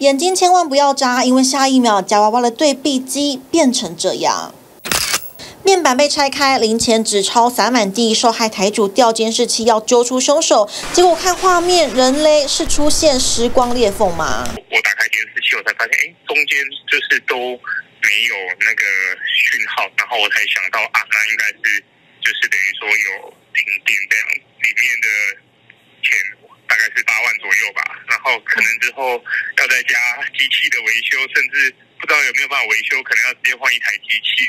眼睛千万不要眨，因为下一秒夹娃娃的对币机变成这样。面板被拆开，零钱纸钞洒满地，受害台主调监视器要揪出凶手，结果看画面，人嘞是出现时光裂缝吗？我打开监视器，我才发现，哎，中间就是都没有那个讯号，然后我才想到啊，那应该是就是等于说有停电这样，里面的钱大概是八万左右吧，然后可能之后要再加机器的维修，甚至不知道有没有办法维修，可能要直接换一台机器。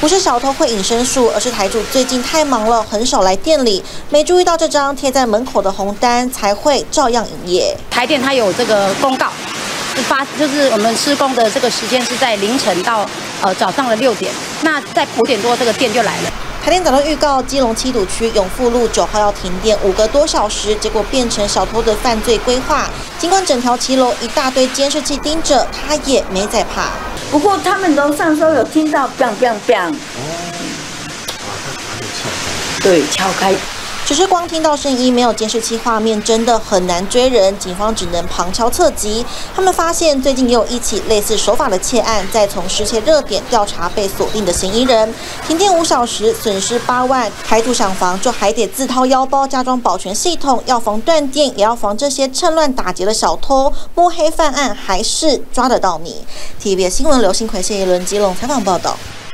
不是小偷会隐身术，而是台主最近太忙了，很少来店里，没注意到这张贴在门口的红单，才会照样营业。台电它有这个公告，是发就是我们施工的这个时间是在凌晨到呃早上的六点，那在五点多这个店就来了。台电早上预告，基隆七堵区永富路九号要停电五个多小时，结果变成小偷的犯罪规划。尽管整条骑楼一大堆监视器盯着，他也没在怕。不过他们楼上说有听到 bang bang bang，对，敲开。只是光听到声音，没有监视器画面，真的很难追人。警方只能旁敲侧击。他们发现最近也有一起类似手法的窃案，再从失窃热点调查被锁定的嫌疑人。停电五小时，损失八万，台主想防就还得自掏腰包加装保全系统，要防断电，也要防这些趁乱打劫的小偷。摸黑犯案还是抓得到你。TVB 新闻刘新奎、谢一伦基隆采访报道。